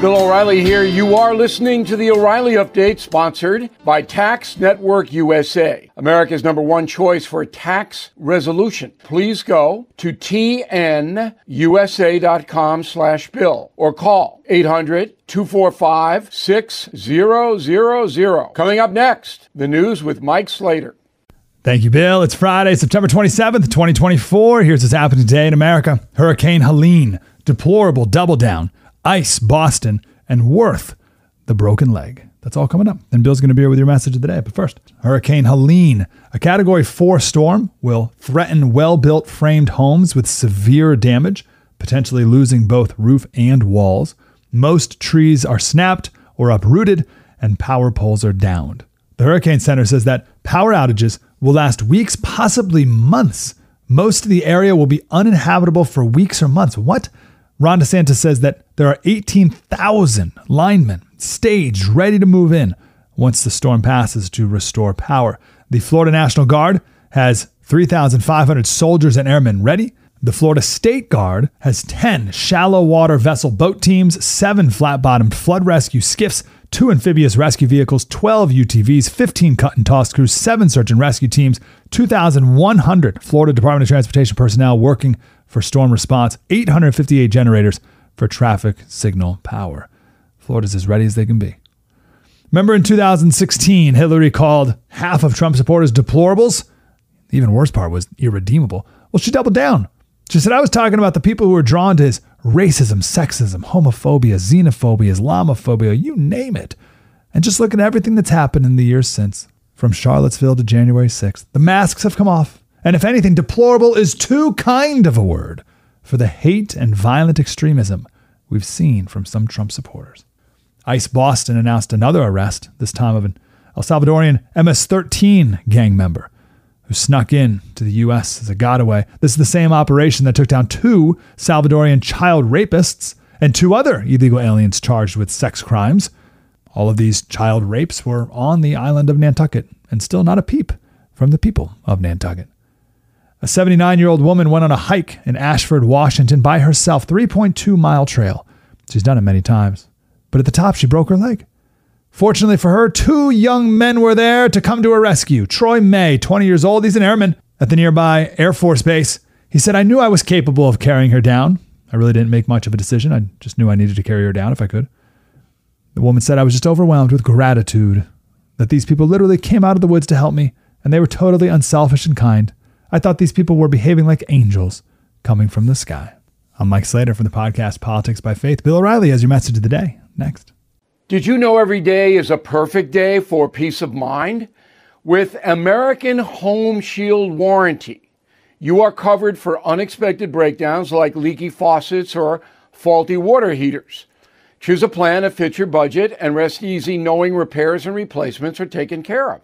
Bill O'Reilly here. You are listening to the O'Reilly Update, sponsored by Tax Network USA, America's number one choice for tax resolution. Please go to tnusa.com slash bill or call 800-245-6000. Coming up next, the news with Mike Slater. Thank you, Bill. It's Friday, September 27th, 2024. Here's what's happening today in America. Hurricane Helene, deplorable double down. Ice, Boston, and Worth, the broken leg. That's all coming up. And Bill's going to be here with your message of the day. But first, Hurricane Helene, a Category 4 storm, will threaten well built framed homes with severe damage, potentially losing both roof and walls. Most trees are snapped or uprooted, and power poles are downed. The Hurricane Center says that power outages will last weeks, possibly months. Most of the area will be uninhabitable for weeks or months. What? Ron DeSantis says that there are 18,000 linemen staged, ready to move in once the storm passes to restore power. The Florida National Guard has 3,500 soldiers and airmen ready. The Florida State Guard has 10 shallow water vessel boat teams, seven flat bottomed flood rescue skiffs, two amphibious rescue vehicles, 12 UTVs, 15 cut and toss crews, seven search and rescue teams, 2,100 Florida Department of Transportation personnel working for storm response, 858 generators for traffic signal power. Florida's as ready as they can be. Remember in 2016, Hillary called half of Trump supporters deplorables? The even worse part was irredeemable. Well, she doubled down. She said, I was talking about the people who were drawn to his racism, sexism, homophobia, xenophobia, Islamophobia, you name it. And just look at everything that's happened in the years since, from Charlottesville to January 6th. The masks have come off. And if anything, deplorable is too kind of a word for the hate and violent extremism we've seen from some Trump supporters. ICE Boston announced another arrest, this time of an El Salvadorian MS 13 gang member who snuck in to the U.S. as a getaway. This is the same operation that took down two Salvadorian child rapists and two other illegal aliens charged with sex crimes. All of these child rapes were on the island of Nantucket, and still not a peep from the people of Nantucket. A 79 year old woman went on a hike in Ashford, Washington by herself, 3.2 mile trail. She's done it many times. But at the top, she broke her leg. Fortunately for her, two young men were there to come to her rescue. Troy May, 20 years old, he's an airman at the nearby Air Force Base. He said, I knew I was capable of carrying her down. I really didn't make much of a decision. I just knew I needed to carry her down if I could. The woman said, I was just overwhelmed with gratitude that these people literally came out of the woods to help me, and they were totally unselfish and kind. I thought these people were behaving like angels coming from the sky. I'm Mike Slater from the podcast Politics by Faith. Bill O'Reilly has your message of the day. Next. Did you know every day is a perfect day for peace of mind? With American Home Shield Warranty, you are covered for unexpected breakdowns like leaky faucets or faulty water heaters. Choose a plan that fits your budget and rest easy knowing repairs and replacements are taken care of.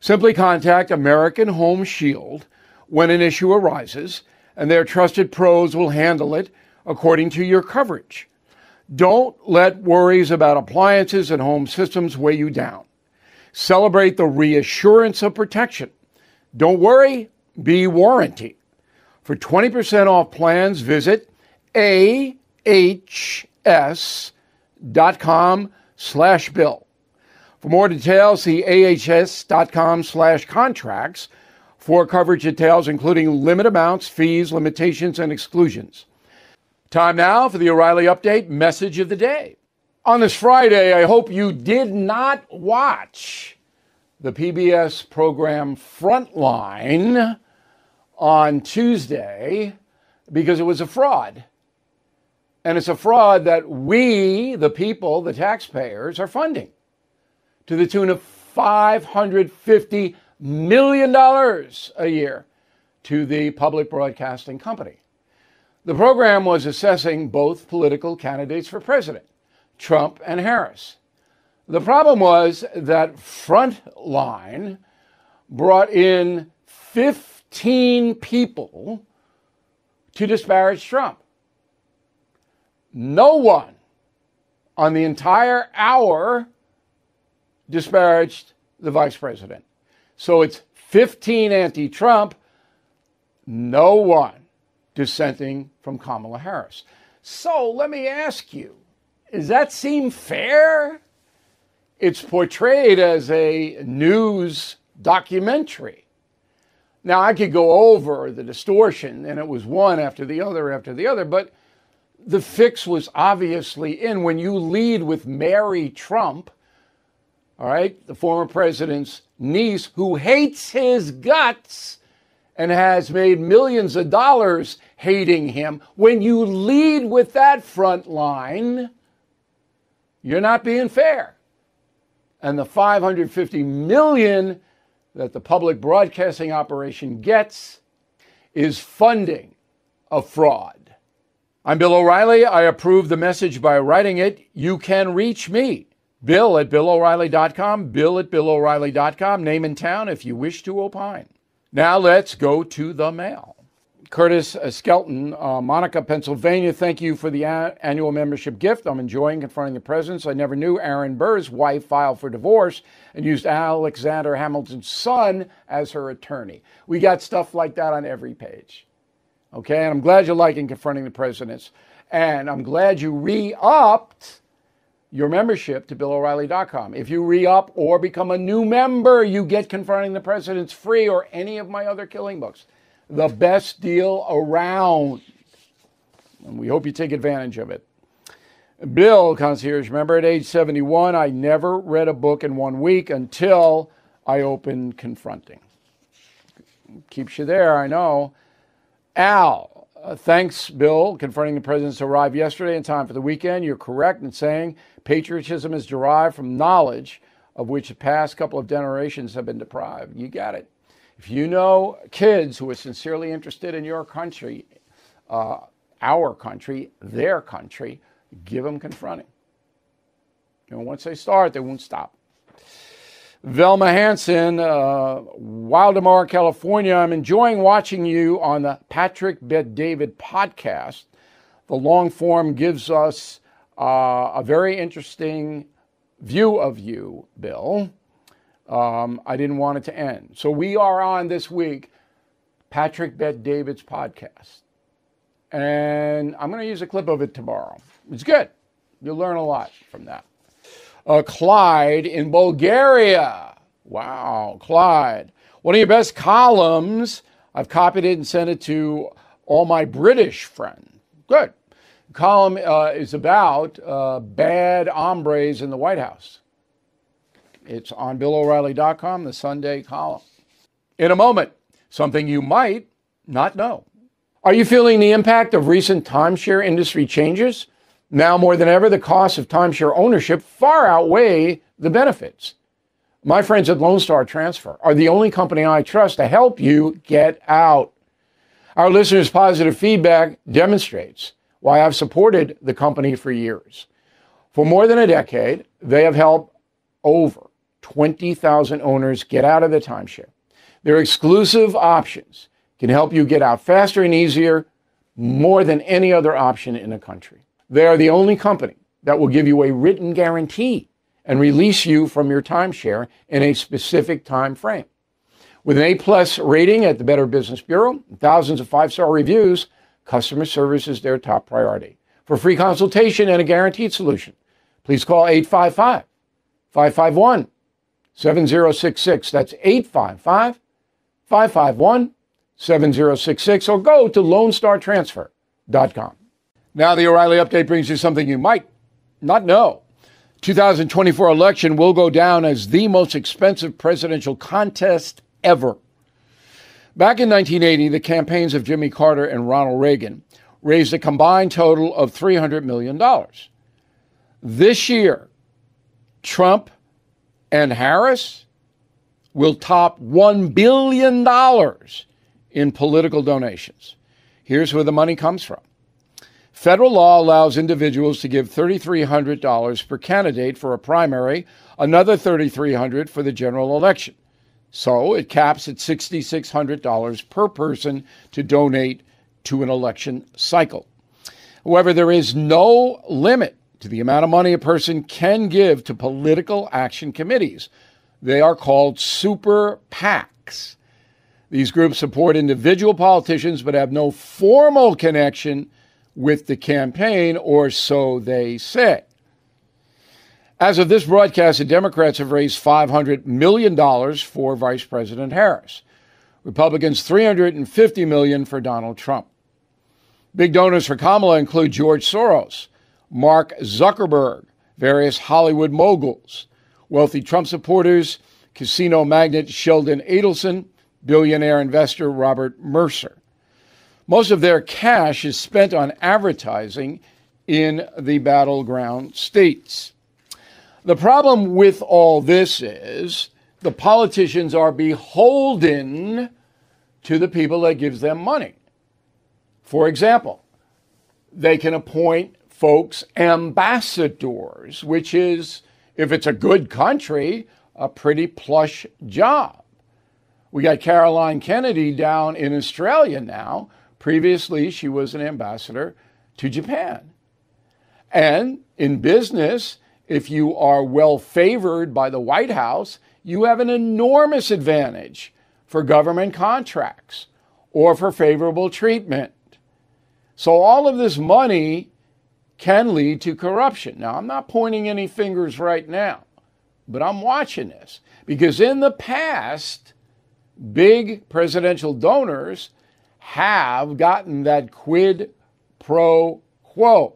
Simply contact American Home Shield when an issue arises, and their trusted pros will handle it according to your coverage. Don't let worries about appliances and home systems weigh you down. Celebrate the reassurance of protection. Don't worry, be warranty. For 20% off plans, visit ahs.com slash bill. For more details, see ahs.com slash contracts for coverage details, including limit amounts, fees, limitations, and exclusions. Time now for the O'Reilly Update message of the day. On this Friday, I hope you did not watch the PBS program Frontline on Tuesday because it was a fraud. And it's a fraud that we, the people, the taxpayers, are funding to the tune of 550 million dollars a year to the public broadcasting company. The program was assessing both political candidates for president, Trump and Harris. The problem was that Frontline brought in 15 people to disparage Trump. No one on the entire hour disparaged the vice president. So it's 15 anti Trump, no one dissenting from Kamala Harris. So let me ask you Does that seem fair? It's portrayed as a news documentary. Now, I could go over the distortion, and it was one after the other after the other, but the fix was obviously in. When you lead with Mary Trump, all right, the former president's niece, who hates his guts and has made millions of dollars hating him, when you lead with that Frontline, you're not being fair. And the 550 million that the public broadcasting operation gets is funding a fraud. I'm Bill O'Reilly. I approve the message by writing it. You can reach me, Bill at BillO'Reilly.com, Bill at BillO'Reilly.com, name and town if you wish to opine. Now let's go to the mail. Curtis Skelton, uh, Monaca, Pennsylvania. Thank you for the a- annual membership gift. I'm enjoying confronting the presidents. I never knew Aaron Burr's wife filed for divorce and used Alexander Hamilton's son as her attorney. We got stuff like that on every page. Okay, and I'm glad you're liking confronting the presidents. And I'm glad you re upped your membership to BillO'Reilly.com. If you re up or become a new member, you get Confronting the Presidents free or any of my other killing books the best deal around. And we hope you take advantage of it. Bill, concierge member, at age 71, I never read a book in one week until I opened Confronting. Keeps you there, I know. Al, uh, thanks, Bill. Confronting the Presidents arrived yesterday in time for the weekend. You're correct in saying patriotism is derived from knowledge of which the past couple of generations have been deprived. You got it. If you know kids who are sincerely interested in your country, uh, our country, their country, give them confronting. Know, once they start, they won't stop. Velma Hanson, uh, Waldemar, California. I'm enjoying watching you on the Patrick Bet David podcast. The long form gives us uh, a very interesting view of you, Bill. Um, I didn't want it to end. So we are on this week Patrick Bet David's podcast. And I'm going to use a clip of it tomorrow. It's good. You'll learn a lot from that. Uh, Clyde in Bulgaria. Wow, Clyde. One of your best columns. I've copied it and sent it to all my British friends. Good. The column uh, is about uh, bad hombres in the White House. It's on BillO'Reilly.com, the Sunday column. In a moment, something you might not know. Are you feeling the impact of recent timeshare industry changes? Now more than ever, the costs of timeshare ownership far outweigh the benefits. My friends at Lone Star Transfer are the only company I trust to help you get out. Our listeners' positive feedback demonstrates why I've supported the company for years. For more than a decade, they have helped over 20,000 owners get out of the timeshare. Their exclusive options can help you get out faster and easier, more than any other option in the country. They are the only company that will give you a written guarantee and release you from your timeshare in a specific time frame. With an A-plus rating at the Better Business Bureau, thousands of five-star reviews, customer service is their top priority. For free consultation and a guaranteed solution, please call 855 551 7066. That's 855 551 7066 or go to LoneStarTransfer.com. Now, the O'Reilly update brings you something you might not know. 2024 election will go down as the most expensive presidential contest ever. Back in 1980, the campaigns of Jimmy Carter and Ronald Reagan raised a combined total of $300 million. This year, Trump and Harris will top $1 billion in political donations. Here's where the money comes from. Federal law allows individuals to give $3,300 per candidate for a primary, another 3,300 for the general election. So it caps at $6,600 per person to donate to an election cycle. However, there is no limit to the amount of money a person can give to political action committees. They are called super PACs. These groups support individual politicians but have no formal connection with the campaign, or so they say. As of this broadcast, the Democrats have raised $500 million for Vice President Harris. Republicans 350 million for Donald Trump. Big donors for Kamala include George Soros, Mark Zuckerberg, various Hollywood moguls, wealthy Trump supporters, casino magnate Sheldon Adelson, billionaire investor Robert Mercer. Most of their cash is spent on advertising in the battleground states. The problem with all this is the politicians are beholden to the people that gives them money. For example, they can appoint folks ambassadors, which is, if it's a good country, a pretty plush job. We got Caroline Kennedy down in Australia now. Previously, she was an ambassador to Japan. And in business, if you are well favored by the White House, you have an enormous advantage for government contracts or for favorable treatment. So, all of this money can lead to corruption. Now, I'm not pointing any fingers right now, but I'm watching this because in the past, big presidential donors have gotten that quid pro quo,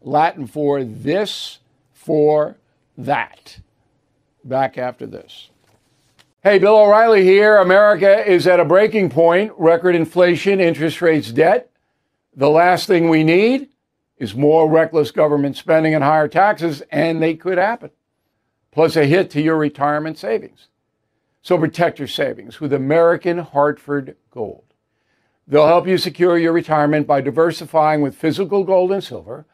Latin for this for that. Back after this. Hey, Bill O'Reilly here. America is at a breaking point record inflation, interest rates, debt. The last thing we need is more reckless government spending and higher taxes, and they could happen. Plus, a hit to your retirement savings. So protect your savings with American Hartford Gold. They'll help you secure your retirement by diversifying with physical gold and silver.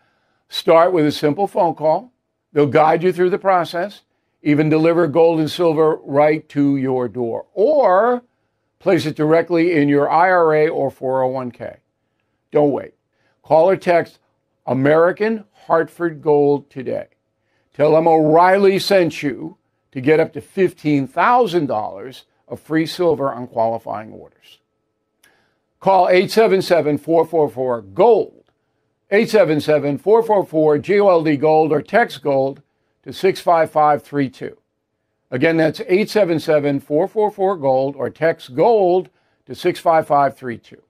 Start with a simple phone call They'll guide you through the process, even deliver gold and silver right to your door, or place it directly in your IRA or 401k. Don't wait. Call or text American Hartford Gold today. Tell them O'Reilly sent you to get up to $15,000 of free silver on qualifying orders. Call 877 444 GOLD 877 444 GOLD Gold or text Gold to 65532. Again, that's 877 444 Gold or text Gold to 65532.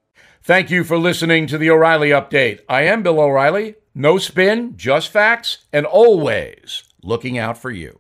Thank you for listening to the O'Reilly Update. I am Bill O'Reilly. No spin, just facts, and always looking out for you.